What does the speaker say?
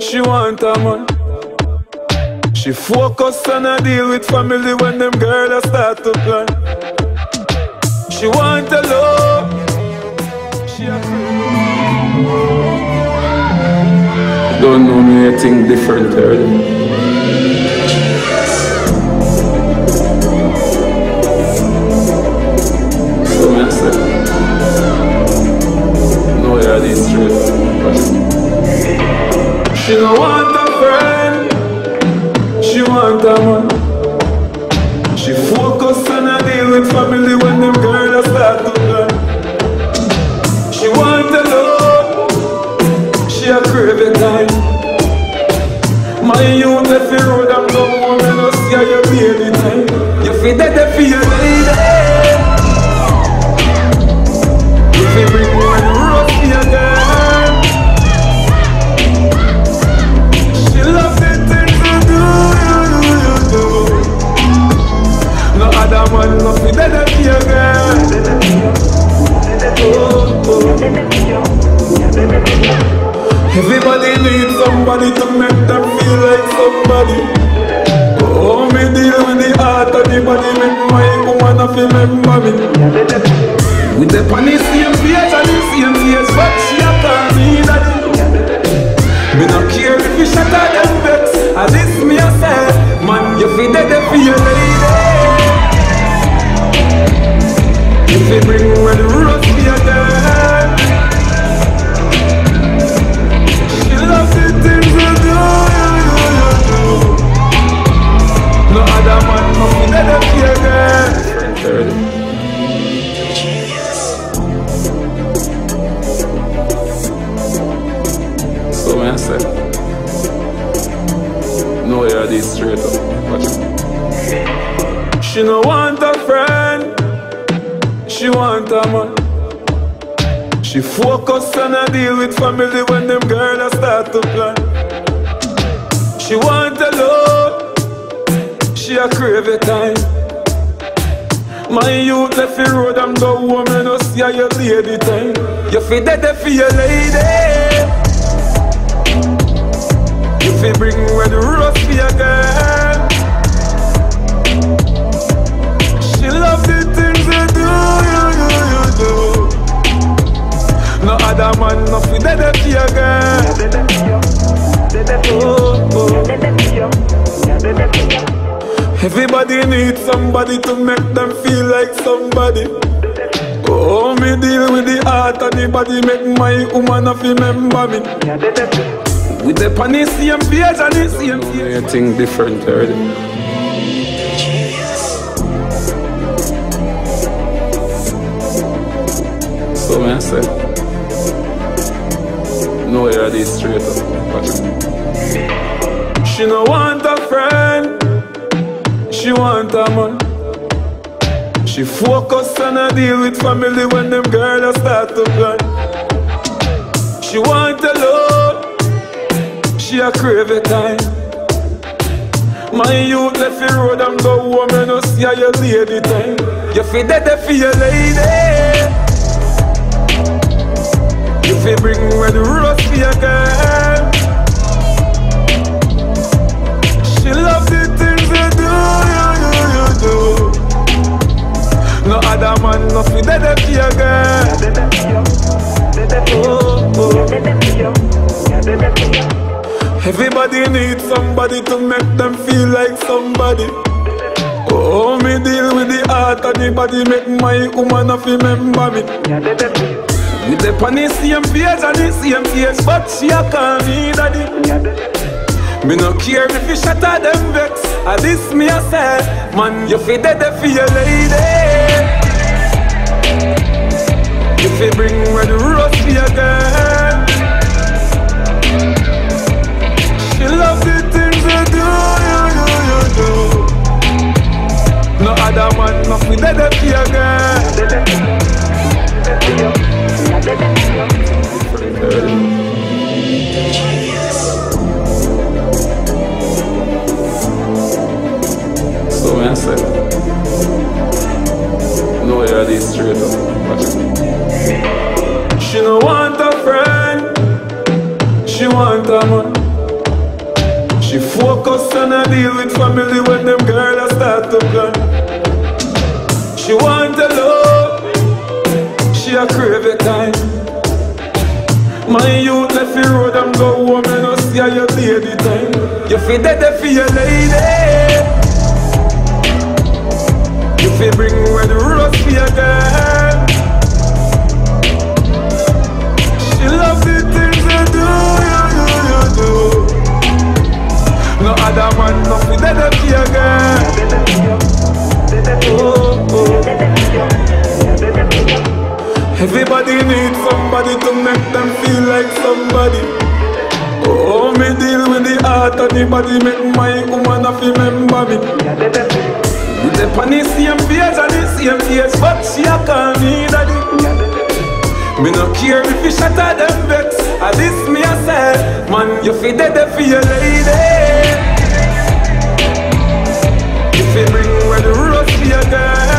She want a man. She focus on a deal with family when them girls start to plan. She want a love. She a Don't know me, I think different eh? already. So eh? Road, I'm no more, me see how you baby time. You feel that they feel lady. You feel bring one rusty again. She love the things you do, you do, you do. No other man, no feel that they feel again. Oh, oh. Everybody needs somebody to make remember me. We the the same page and the same face, but she a call me daddy. Me no care if you shut her them vex, at least me a say, man, you feel dead lady. You So when I say, no, you're this straight up. Watch it. She no want a friend, she want a man. She focus on a deal with family when them girls start to plan. She want a love, she a crave it time. My youth left the road, I'm go home and no see you lady time. You feel dead for your lady. Feel bring when the roast be again. She love the things you do, you, you, you do. No other man, no feel dead for you again. Oh, oh. Everybody needs somebody to make them feel like somebody. Oh, me deal with the heart and the body, make my woman a remember me. With the on the same page and the same page. Think different already. So me I say, no, you're this straight up. She no want a friend, she want a man. She focus on a deal with family when them girls start to plan. She want a love, she a crave it time. My youth left the road, I'm go home and no see how you lady time. You feel dead for your lady. You feel bring when the roast be again. Everybody needs somebody to make them feel like somebody. Oh, me deal with the heart and the body, make my woman feel remember me. We the on the same page and the same face, but she a call me daddy. Me no care if you shut her them vex, at this me a say, man, you feel dead for your lady. You feel bring when the roast be again. Love the things you do, you, you, you do. No other man, no feel dead for you again. So I say, no, you're this straight up. She no want a friend. deal family when them girls start to plan. She want a love, she a crave it time. My youth left the road and go home and I see how you the time. You feel dead for your lady. You feel bring red rose for your girl. No other man, no fi dead for your girl. Oh, oh. Everybody needs somebody to make them feel like somebody. Oh, me deal with the heart and the body, make my woman a fi remember me. The same page and the same age, but she a call me daddy. Me no care if you shatter them vex. At this me I say, man, you fi dead for your lady. If you bring where the rose for your girl.